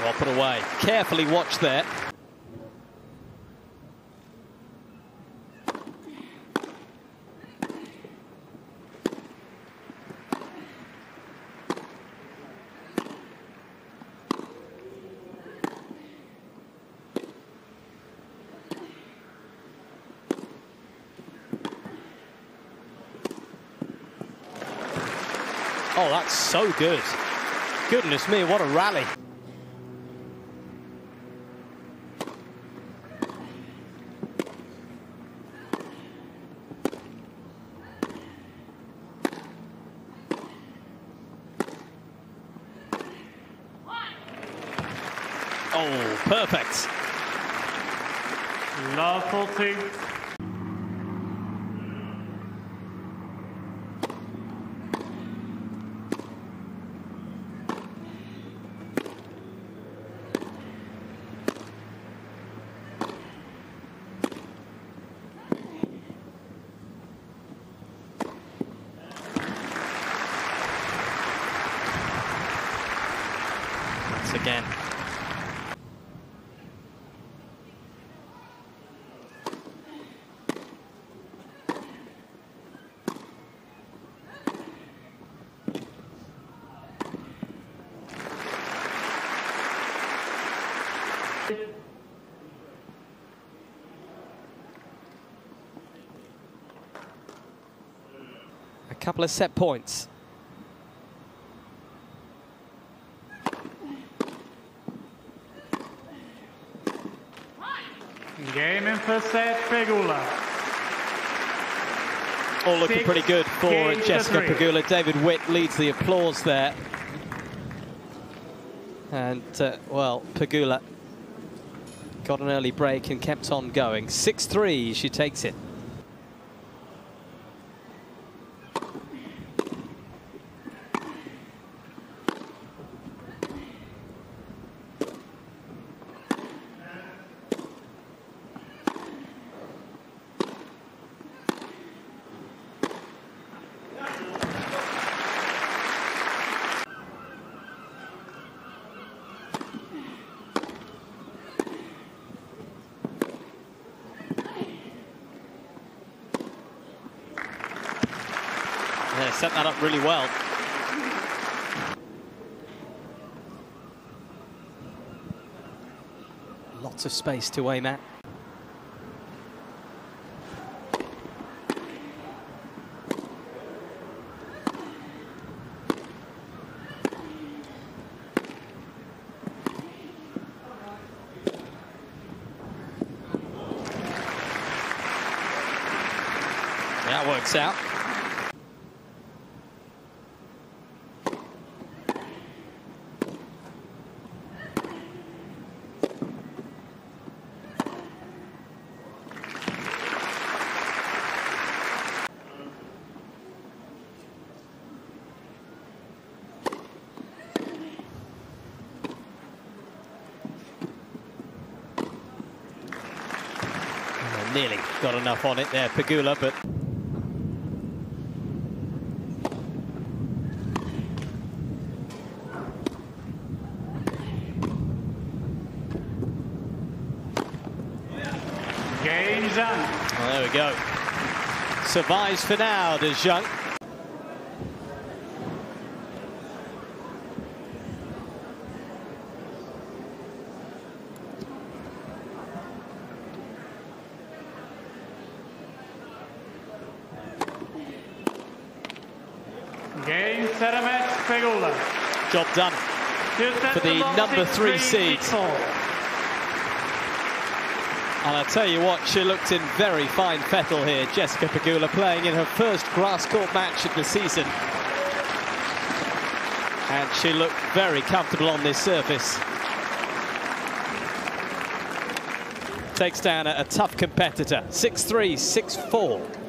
Well put away. Carefully watched there. Oh, that's so good. Goodness me, what a rally. Oh, perfect. Love 14. Once again. Couple of set points. Game in first set, Pegula. All looking Six pretty good for Jessica three. Pegula. David Witt leads the applause there. And, uh, well, Pegula got an early break and kept on going. 6-3, she takes it. Yeah, set that up really well. Lots of space to aim at. That works out. Nearly got enough on it there, Pegula, but Game Zheng. well, there we go. Survives for now, does Game set a. Job done. For the number three seed. And I tell you what, she looked in very fine fettle here. Jessica Pegula playing in her first grass court match of the season. And she looked very comfortable on this surface. Takes down a, a tough competitor. 6-3, 6-4.